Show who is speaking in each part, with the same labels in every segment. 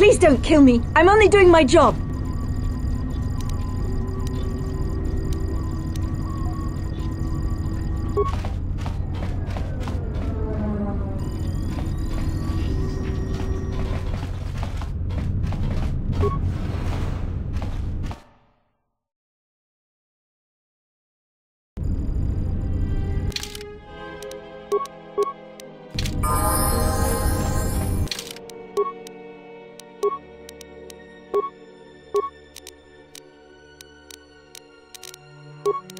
Speaker 1: Please don't kill me. I'm only doing my job.
Speaker 2: Fine.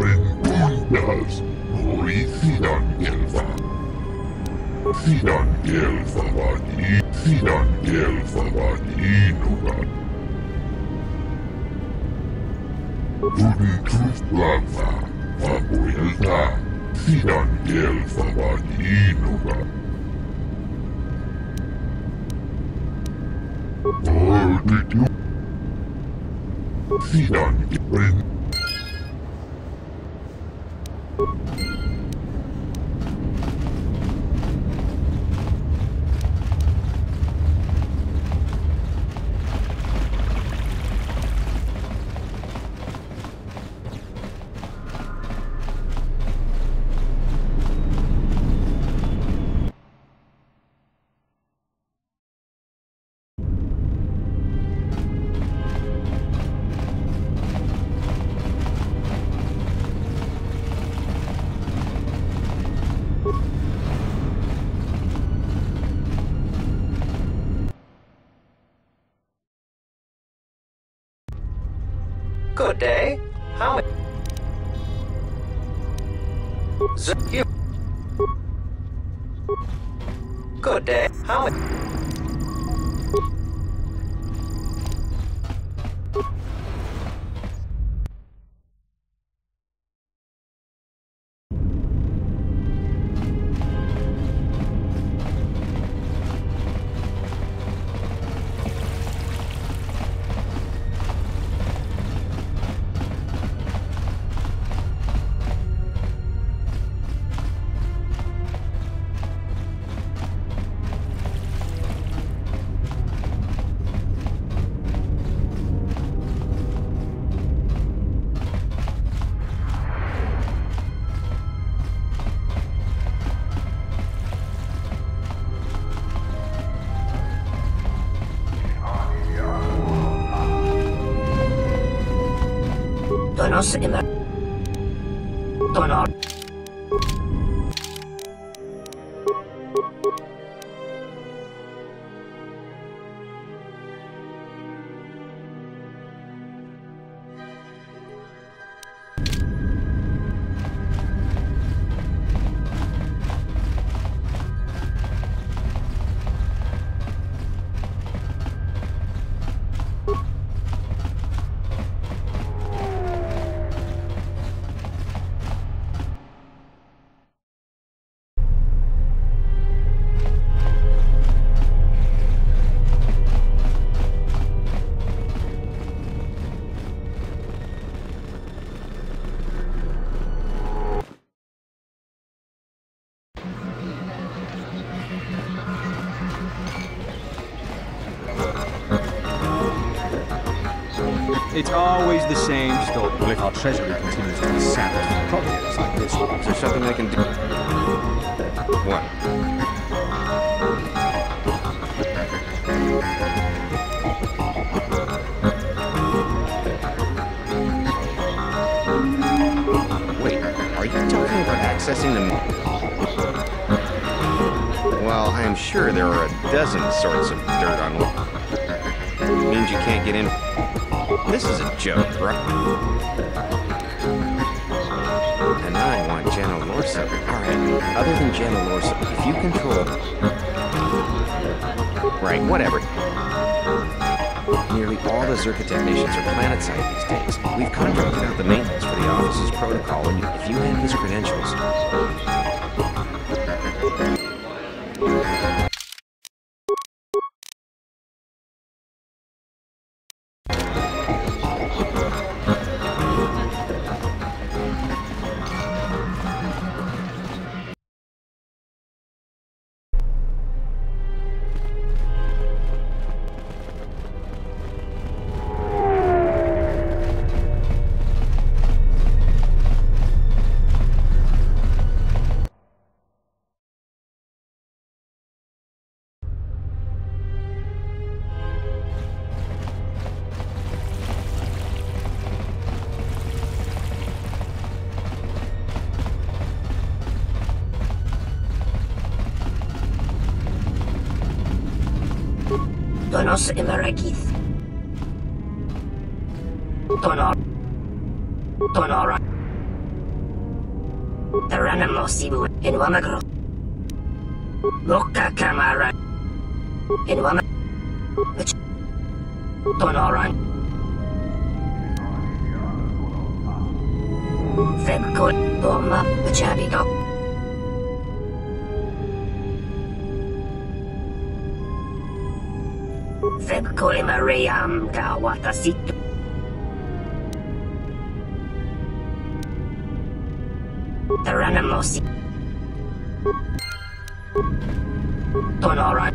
Speaker 2: Rentundas. Nori Fidan Gelfa. Fidan Gelfa vadi. Fidan Gelfa vadinuga. Tuntus lava. Vapoilta. Fidan Gelfa vadinuga. Orditu. Fidan
Speaker 3: Good day. How. Z- you... Good day. How house
Speaker 4: in the... Donald.
Speaker 5: It's always the same story. Well, if our treasury continues to be sapped from projects like this,
Speaker 6: Is there something I can do? What? Wait, are you talking about accessing the... Well, I am sure there are a dozen sorts of dirt on... It means you can't get in... This is a joke, bro. And I want Jana Lorso. Alright, other than Jana Lorso, if you control... Right, whatever. Nearly all the Czerka technicians are planet-side these days. We've contracted out the maintenance for the office's protocol, and if you had his credentials...
Speaker 4: Donos Emerakith. Donor. Donora. Taranamo Sibu in Wamagro. Loka Kamara in Wamag. Donoran. Febkot Boma Febkole Mariam Kawatasitu. Taranamosi. Tonoran.